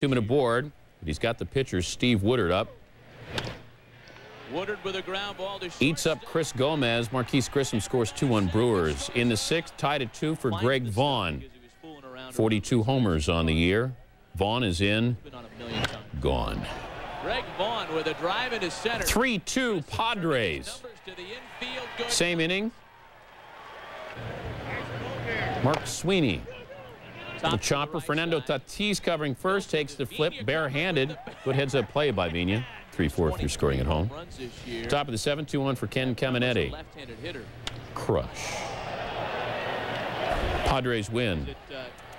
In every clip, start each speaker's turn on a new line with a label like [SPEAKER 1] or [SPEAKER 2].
[SPEAKER 1] Two-minute board, but he's got the pitcher Steve Woodard up.
[SPEAKER 2] Woodard with a ground ball to
[SPEAKER 1] Eats up Chris Gomez. Marquis Grissom scores 2-1 Brewers. In the sixth, tied at two for Greg Vaughn. 42 homers on the year. Vaughn is in. Gone.
[SPEAKER 2] Greg Vaughn with a drive into center.
[SPEAKER 1] 3-2 Padres. Same inning. Mark Sweeney. The chopper, Fernando Tatis covering first, takes the flip barehanded. Good heads up play by Vina. 3-4 if you're scoring at home. Top of the 7-2-1 for Ken Caminiti. Crush. Padres win.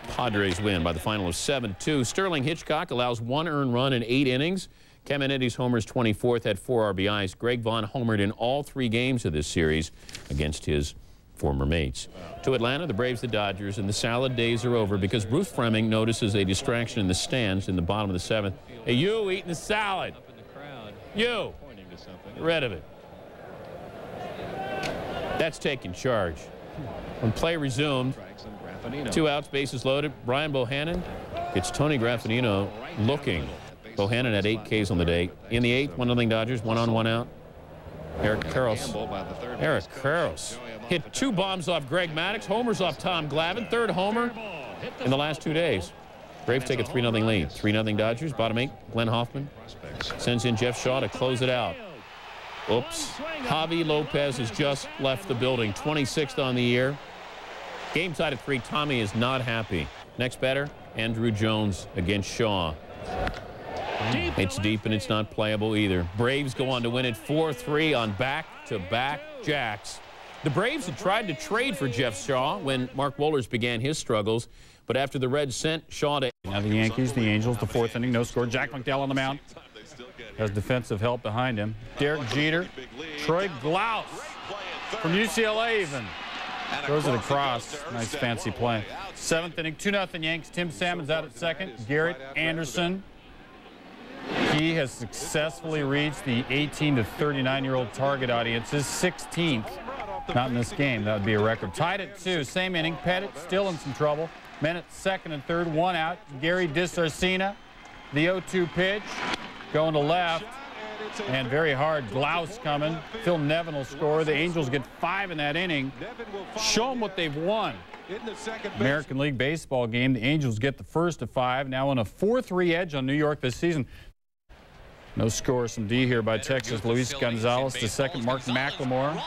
[SPEAKER 1] Padres win by the final of 7-2. Sterling Hitchcock allows one earned run in eight innings. Caminiti's homers 24th had four RBIs. Greg Vaughn homered in all three games of this series against his former mates. To Atlanta, the Braves, the Dodgers, and the salad days are over because Bruce Froemming notices a distraction in the stands in the bottom of the seventh. Hey, you eating the salad. You. Get rid of it. That's taking charge. When play resumed, two outs, bases loaded, Brian Bohanon gets Tony Graffanino looking. Bohanon had eight Ks on the day. In the eighth, one nothing Dodgers, one on, one out. Eric Karros. Eric Karros hit two bombs off Greg Maddux, homers off Tom Glavine, third homer in the last two days. Braves take a 3-0 lead. 3-0 Dodgers, bottom eight, Glenn Hoffman sends in Jeff Shaw to close it out. Oops. Javi Lopez has just left the building, 26th on the year. Game tied at three. Tommy is not happy. Next batter, Andruw Jones against Shaw. It's deep and it's not playable either. Braves go on to win it 4-3 on back-to-back -back jacks. The Braves had tried to trade for Jeff Shaw when Mark Wohlers began his struggles, but after the Reds sent Shaw to...
[SPEAKER 3] Now the Yankees, the Angels, the fourth inning, no score. Jack McDowell on the mound. Has defensive help behind him. Derek Jeter, Troy Glaus from UCLA even. Throws it across. Nice fancy play. Seventh inning, 2-0 Yanks. Tim Salmon's out at second. Garrett Anderson he has successfully reached the 18 to 39 year old target audience's 16th. Not in this game. That would be a record. Tied at two. Same inning. Pettitte still in some trouble. Men at second and third. One out. Gary DiSarcina. The 0-2 pitch. Going to left. And very hard. Glaus coming. Phil Nevin will score. The Angels get five in that inning. Show them what they've won. American League Baseball game. The Angels get the first of five. Now on a 4-3 edge on New York this season. No score, some D here by Texas. Luis Gonzalez, the second. Mark McLemore.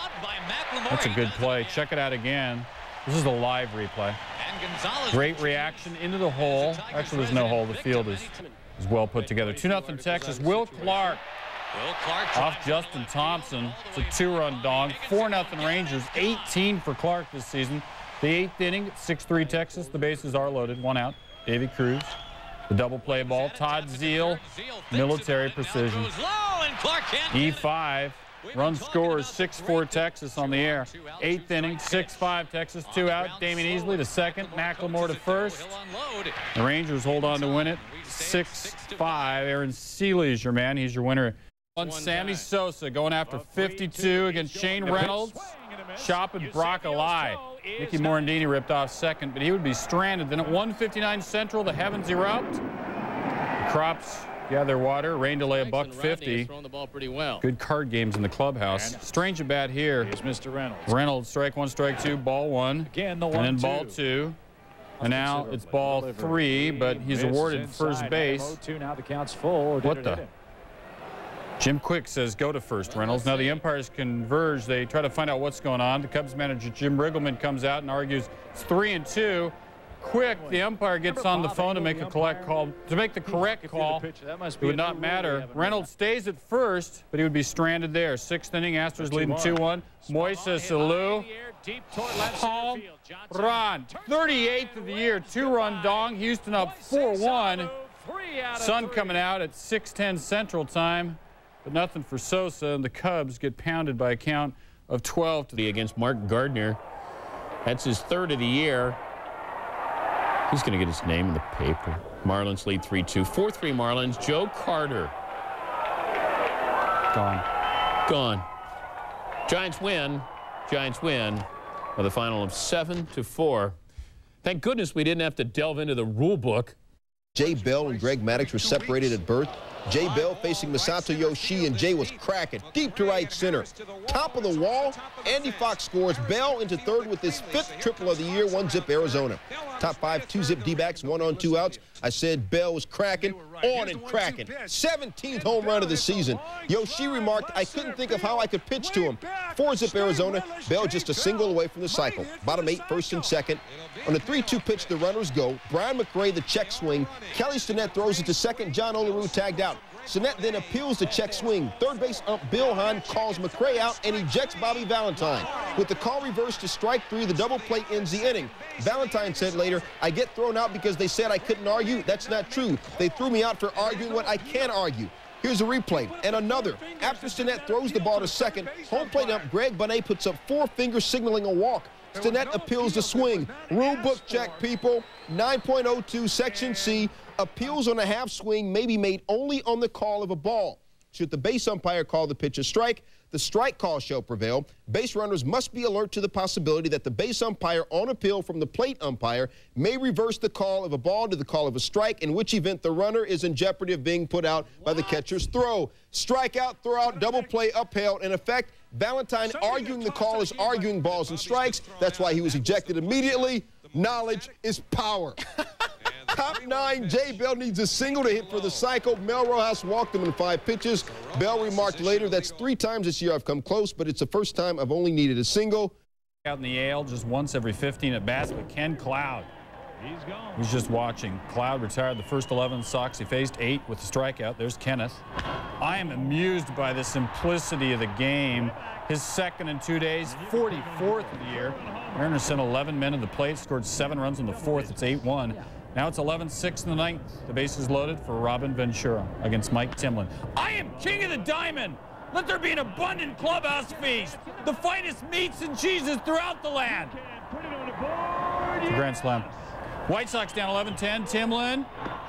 [SPEAKER 3] That's a good play. Check it out again. This is a live replay. Great reaction into the hole. Actually, there's no hole. The field is, is well put together. 2-0 Texas. Will Clark off Justin Thompson. It's a two-run dong. 4-0 Rangers. 18 for Clark this season. The eighth inning, 6-3 Texas. The bases are loaded. One out. Deivi Cruz. The double play ball. Todd Zeile, military precision. E5. Run scores 6-4 Texas on the air. Eighth inning, 6-5 Texas, two out. Damion Easley to second, McLemore to first. The Rangers hold on to win it 6-5. Aaron Sele is your man. He's your winner. On Sammy Sosa going after 52 against Shane Reynolds. Chopping Brock Ally. Mickey Morandini ripped off second, but he would be stranded. Then at 159 Central, the heavens erupt. The crops gather water. Rain delay a buck 50. Good card games in the clubhouse. Strange at bat here.
[SPEAKER 4] Here's Mr. Reynolds.
[SPEAKER 3] Reynolds, strike one, strike two, ball one.
[SPEAKER 4] Again, the one,
[SPEAKER 3] And then
[SPEAKER 4] two.
[SPEAKER 3] ball two. And now it's ball three, but he's awarded first base.
[SPEAKER 4] Now the count's full.
[SPEAKER 3] What the? Jim Quick says go to first, Reynolds. Now the umpires converge. They try to find out what's going on. The Cubs manager Jim Riggleman comes out and argues it's three and two. Quick, the umpire gets on the phone to make a collect call. To make the correct call, it would not matter. Reynolds stays at first, but he would be stranded there. Sixth inning, Astros leading 2-1. Moises Alou. Home run. 38th of the year, two-run dong. Houston up 4-1. Sun coming out at 6:10 Central Time. But nothing for Sosa, and the Cubs get pounded by a count of 12 to
[SPEAKER 1] the against Mark Gardner. That's his third of the year. He's going to get his name in the paper. Marlins lead 3-2. 4-3 Marlins. Joe Carter.
[SPEAKER 3] Gone.
[SPEAKER 1] Gone. Giants win. Giants win with a final of 7 to 4. Thank goodness we didn't have to delve into the rule book
[SPEAKER 5] Jay Bell and Greg Maddux were separated at birth. Jay Bell facing Masato Yoshii, and Jay was cracking deep to right center. Top of the wall, Andy Fox scores. Bell into third with his fifth triple of the year, one zip Arizona. Top five, two zip D-backs, one on, two outs. I said Bell was cracking, on and cracking. 17th home run of the season. Yoshii remarked, I couldn't think of how I could pitch to him. Four zip Arizona, Bell just a single away from the cycle. Bottom eight, first and second. On the 3-2 pitch, the runners go. Brian McRae, the check swing. Kelly Stinnett throws it to second. John Olerud tagged out. Stinnett then appeals the check swing. Third base ump Bill Hohn calls McRae out and ejects Bobby Valentine. With the call reversed to strike three, the double play ends the inning. Valentine said later, I get thrown out because they said I couldn't argue. That's not true. They threw me out for arguing what I can argue. Here's a replay and another. After Stinnett throws the ball to second, home plate ump Greg Bonin puts up four fingers signaling a walk. Stinnett appeals the swing. Rule book check, people. 9.02 Section C. Appeals on a half swing may be made only on the call of a ball. Should the base umpire call the pitch a strike, the strike call shall prevail. Base runners must be alert to the possibility that the base umpire on appeal from the plate umpire may reverse the call of a ball to the call of a strike, in which event the runner is in jeopardy of being put out by the catcher's throw. Strikeout, throw out, double play, upheld. In effect, Valentine arguing the call is arguing balls and strikes. That's why he was ejected immediately. Knowledge is power. Top nine, Jay Bell needs a single to hit for the cycle. Mel Rojas walked him in five pitches. Bell remarked later, that's three times this year I've come close, but it's the first time I've only needed a single.
[SPEAKER 3] Out in the AL just once every 15 at bats, but Ken Cloude. He's gone. He's just watching. Cloude retired the first 11 Sox. He faced eight with the strikeout. There's Kenneth. I am amused by the simplicity of the game. His second in two days, 44th of the year. Mariners sent 11 men to the plate, scored seven runs in the fourth. It's 8-1. Now it's 11-6 in the ninth. The base is loaded for Robin Ventura against Mike Timlin. I am king of the diamond. Let there be an abundant clubhouse feast. The finest meats and cheeses throughout the land. It's a grand slam. White Sox down 11-10. Timlin,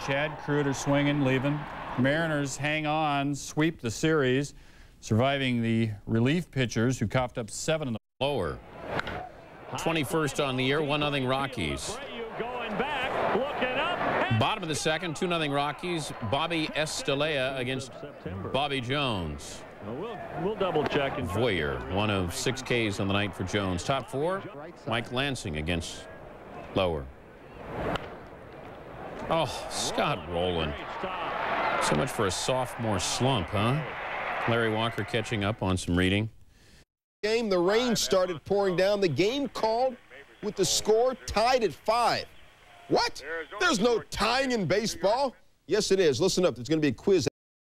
[SPEAKER 3] Chad Kreuter swinging, leaving. Mariners hang on, sweep the series, surviving the relief pitchers who coughed up seven in the
[SPEAKER 1] lower. 21st on the year, 1-0 Rockies. Bottom of the second, 2-0 Rockies. Bobby Estalella against Bobby Jones.
[SPEAKER 6] We'll, we'll, double check. And
[SPEAKER 1] Voyer, one of six Ks on the night for Jones. Top four, Mike Lansing against Lower. Oh, Scott Rolen. So much for a sophomore slump, huh? Larry Walker catching up on some reading.
[SPEAKER 5] Game, the rain started pouring down. The game called with the score tied at five. What? There's no tying in baseball. Yes, it is. Listen up. There's going to be a quiz.